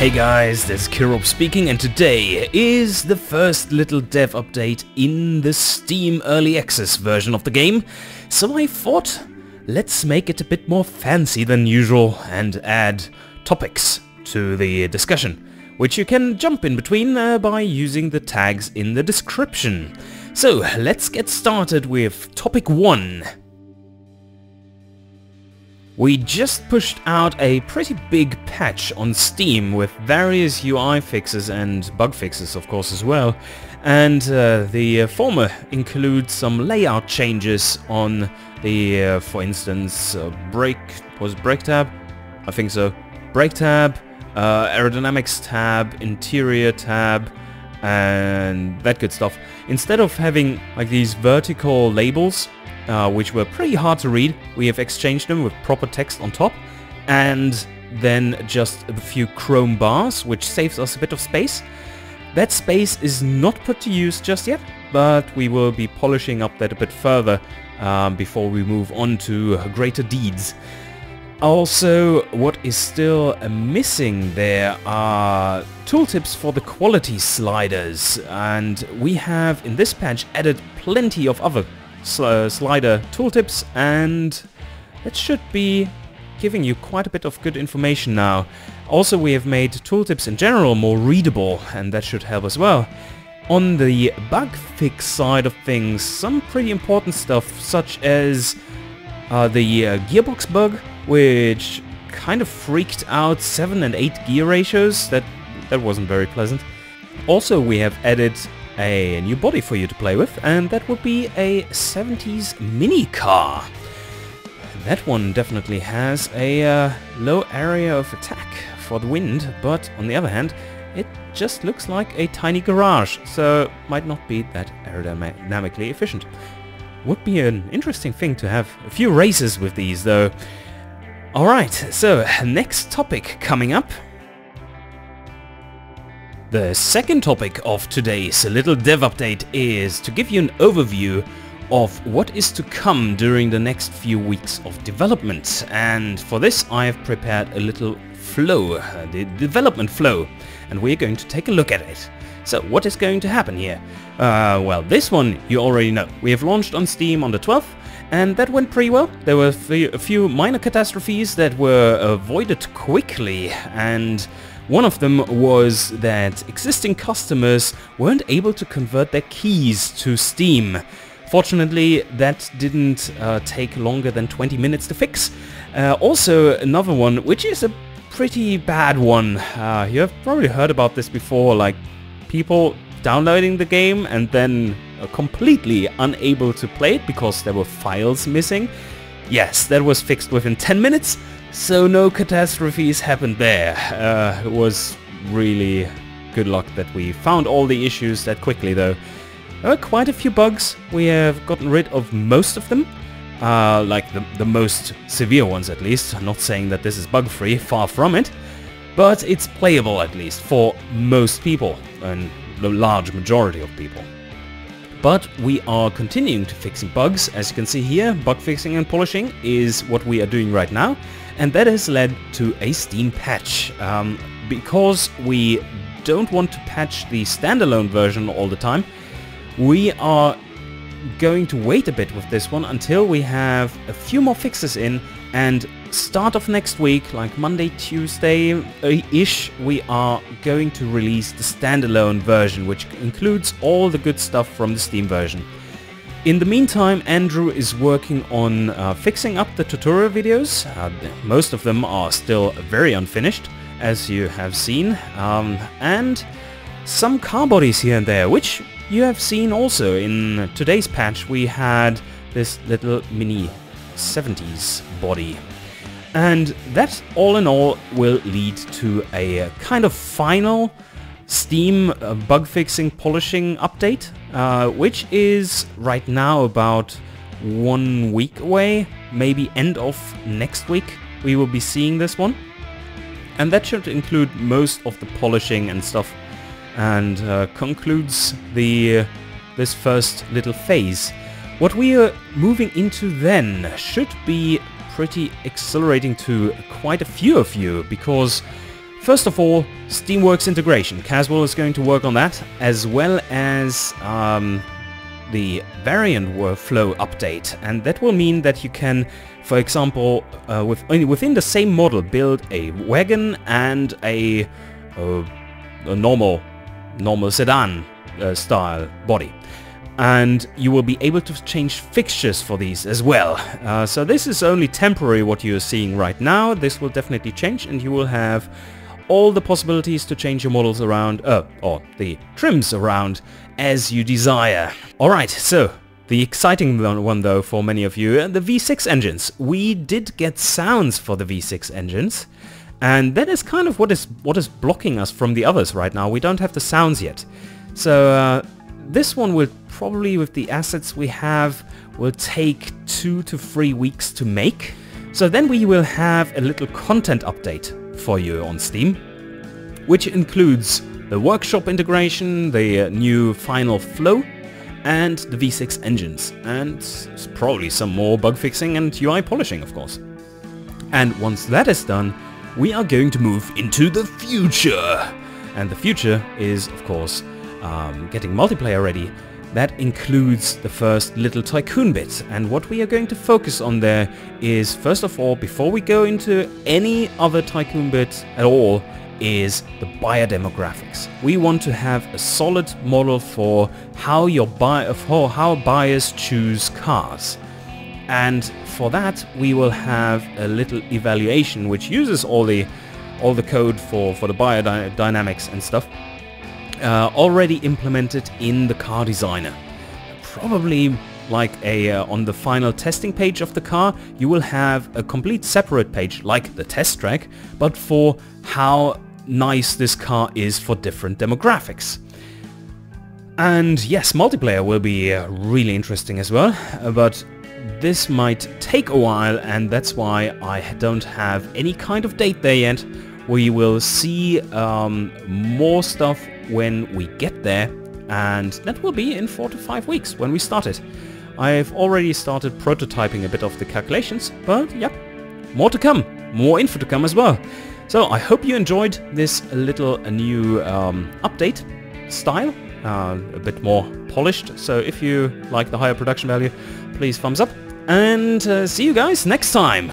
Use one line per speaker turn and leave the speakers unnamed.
Hey guys, this is Killrob speaking and today is the first little dev update in the Steam Early Access version of the game. So I thought, let's make it a bit more fancy than usual and add topics to the discussion, which you can jump in between uh, by using the tags in the description. So let's get started with topic 1. We just pushed out a pretty big patch on Steam with various UI fixes and bug fixes of course as well. And uh, the uh, former includes some layout changes on the, uh, for instance, uh, brake, was brake tab? I think so. Brake tab, uh, aerodynamics tab, interior tab, and that good stuff. Instead of having like these vertical labels uh, which were pretty hard to read. We have exchanged them with proper text on top and then just a few chrome bars, which saves us a bit of space. That space is not put to use just yet, but we will be polishing up that a bit further um, before we move on to greater deeds. Also, what is still missing there are tooltips for the quality sliders, and we have in this patch added plenty of other sl uh, slider tooltips and that should be giving you quite a bit of good information now. Also we have made tooltips in general more readable and that should help as well. On the bug fix side of things, some pretty important stuff such as uh, the uh, gearbox bug which kind of freaked out 7 and 8 gear ratios, that, that wasn't very pleasant. Also we have added a new body for you to play with, and that would be a 70s mini car. That one definitely has a uh, low area of attack for the wind, but on the other hand, it just looks like a tiny garage, so might not be that aerodynamically efficient. Would be an interesting thing to have a few races with these though. Alright, so next topic coming up the second topic of today's little dev update is to give you an overview of what is to come during the next few weeks of development. And for this I have prepared a little flow, uh, the development flow, and we're going to take a look at it. So what is going to happen here? Uh, well, this one you already know. We have launched on Steam on the 12th, and that went pretty well. There were a few minor catastrophes that were avoided quickly, and one of them was that existing customers weren't able to convert their keys to Steam. Fortunately, that didn't uh, take longer than 20 minutes to fix. Uh, also, another one, which is a pretty bad one. Uh, you have probably heard about this before, like people downloading the game and then uh, completely unable to play it because there were files missing. Yes, that was fixed within 10 minutes, so no catastrophes happened there. Uh, it was really good luck that we found all the issues that quickly though. There were quite a few bugs. We have gotten rid of most of them. Uh, like the, the most severe ones at least. I'm not saying that this is bug-free, far from it. But it's playable at least for most people and the large majority of people. But we are continuing to fixing bugs. As you can see here, bug fixing and polishing is what we are doing right now and that has led to a Steam patch. Um, because we don't want to patch the standalone version all the time, we are going to wait a bit with this one until we have a few more fixes in and start of next week, like Monday, Tuesday-ish, we are going to release the standalone version, which includes all the good stuff from the Steam version. In the meantime, Andrew is working on uh, fixing up the tutorial videos. Uh, most of them are still very unfinished, as you have seen, um, and some car bodies here and there, which you have seen also in today's patch. We had this little mini 70s body. And that all in all will lead to a kind of final Steam uh, bug fixing polishing update, uh, which is right now about one week away, maybe end of next week we will be seeing this one. And that should include most of the polishing and stuff and uh, concludes the uh, this first little phase. What we are moving into then should be pretty exhilarating to quite a few of you because First of all, Steamworks integration. Caswell is going to work on that, as well as um, the variant workflow update. And that will mean that you can, for example, uh, with, within the same model, build a wagon and a, uh, a normal, normal sedan uh, style body and you will be able to change fixtures for these as well. Uh, so this is only temporary what you're seeing right now. This will definitely change and you will have all the possibilities to change your models around, uh, or the trims around as you desire. Alright, so the exciting one though for many of you, uh, the V6 engines. We did get sounds for the V6 engines. And that is kind of what is what is blocking us from the others right now. We don't have the sounds yet. So uh, this one will probably, with the assets we have, will take two to three weeks to make. So then we will have a little content update for you on Steam, which includes the workshop integration, the uh, new final flow, and the V6 engines, and probably some more bug fixing and UI polishing, of course. And once that is done, we are going to move into the future. And the future is, of course, um, getting multiplayer ready, that includes the first little tycoon bit and what we are going to focus on there is first of all before we go into any other tycoon bit at all is the buyer demographics. We want to have a solid model for how your buy for how buyers choose cars. And for that we will have a little evaluation which uses all the all the code for, for the buyer dy dynamics and stuff uh, already implemented in the car designer. Probably like a uh, on the final testing page of the car you will have a complete separate page like the test track but for how nice this car is for different demographics. And yes, multiplayer will be uh, really interesting as well, uh, but this might take a while and that's why I don't have any kind of date there yet. We will see um, more stuff when we get there and that will be in four to five weeks when we start it. I've already started prototyping a bit of the calculations, but yep, more to come, more info to come as well. So I hope you enjoyed this little new um, update style, uh, a bit more polished. So if you like the higher production value, please thumbs up and uh, see you guys next time.